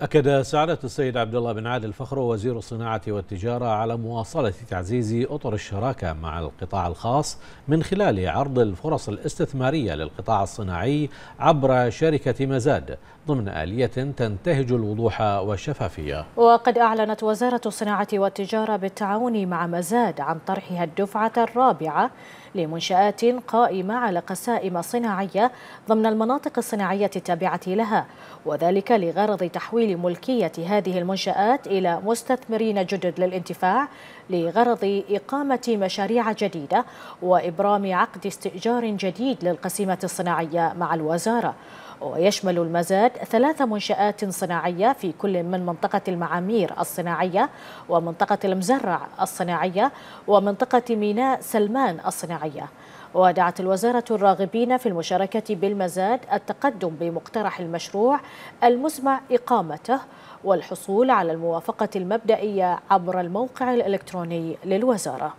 أكد سعادة السيد عبد الله بن علي الفخر وزير الصناعة والتجارة على مواصلة تعزيز أطر الشراكة مع القطاع الخاص من خلال عرض الفرص الاستثمارية للقطاع الصناعي عبر شركة مزاد ضمن آلية تنتهج الوضوح والشفافية. وقد أعلنت وزارة الصناعة والتجارة بالتعاون مع مزاد عن طرحها الدفعة الرابعة لمنشآت قائمة على قسائم صناعية ضمن المناطق الصناعية التابعة لها وذلك لغرض تحويل ملكية هذه المنشآت إلى مستثمرين جدد للانتفاع لغرض إقامة مشاريع جديدة وإبرام عقد استئجار جديد للقسيمة الصناعية مع الوزارة. ويشمل المزاد ثلاث منشآت صناعية في كل من منطقة المعامير الصناعية ومنطقة المزرع الصناعية ومنطقة ميناء سلمان الصناعية. ودعت الوزارة الراغبين في المشاركة بالمزاد التقدم بمقترح المشروع المسمع إقامته والحصول على الموافقة المبدئية عبر الموقع الإلكتروني للوزارة.